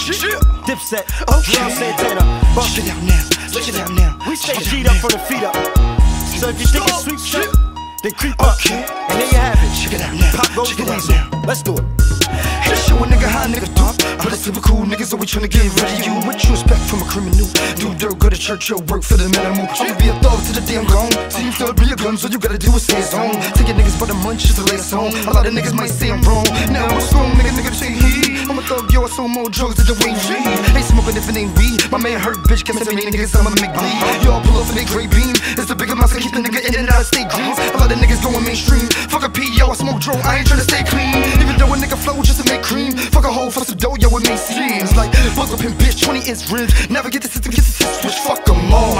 Dipset, Okay. Drum Santana, Check it out now. Check it out now. We stay G'd up from the feet up. So if you think it's sweet shit, then creep up. Okay. And there you have it. Check it out now. Pop goes the weasel. now. Let's do it. Hey, show a nigga how a nigga do. But it's super cool, niggas always tryna get rid of you. What you expect from a criminal? Do dirt, go to church, yo, work for the minimum. I'ma be a thug to the damn gone. See you still be a gun, so you gotta do is stay zone. Take a niggas by the munch just to lay a song. A lot of niggas might say I'm wrong. Now I'm strong, nigga, nigga, say he. I'm a thug, yo, I sold more drugs than Dwayne G. Ain't smoking if it ain't weed. My man hurt, bitch, can't me niggas, I'ma make bleed. Yo, I pull up in a great beam. It's the bigger mouth, keep the nigga in and out of state greens. A lot of niggas going mainstream. Fuck a P, yo, I smoke dro, I ain't tryna stay clean. Even though a nigga flow just to make cream. Fuck a hoe for some dough, yo, it makes seems like buzz up in bitch, 20 inch rims. Never get the system, get the system, switch, fuck them all.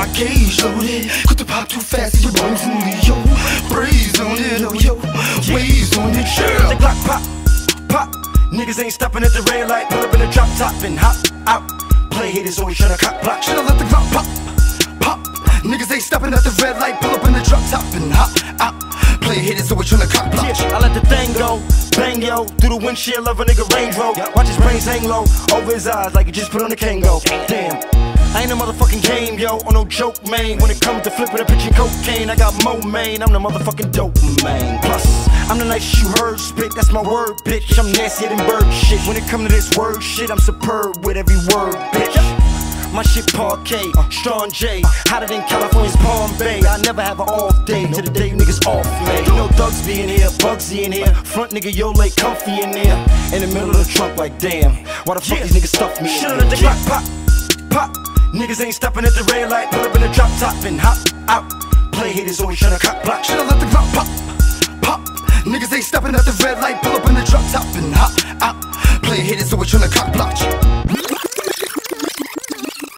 Niggas ain't stopping at the red light. Pull up in the drop top and hop out. Play haters always tryna cock block. Should've let the Glock pop, pop. Niggas ain't stopping at the red light, pull up in the drop top and hop out. Play hitters, always tryna cock block. Yeah, I let the thing go, bang yo, through the windshield of a nigga Range Rover. Watch his brains hang low, over his eyes like he just put on a Kango. Damn, I ain't a motherfucking game, yo, on no joke, man. When it comes to flipping and pitching cocaine, I got mo main, I'm the motherfucking dope man. The nicest you heard spit, that's my word, bitch. I'm nastier than bird shit. When it come to this word shit, I'm superb with every word, bitch. My shit parquet, strong J, hotter than California's Palm Bay. I never have an off day till the day you niggas off me. You know thugs be in here, Bugsy in here, front nigga yo lay comfy in there. In the middle of the trunk like damn, why the fuck these niggas stuff me? Should've let the Glock pop, pop. Niggas ain't stopping at the red light, pull up in the drop top and hop out. Play haters always tryna cock block. Should've let the Glock pop, pop. Niggas ain't stopping at the red light, pull up in the drop top and hop out. Play hitters, always tryna cock block.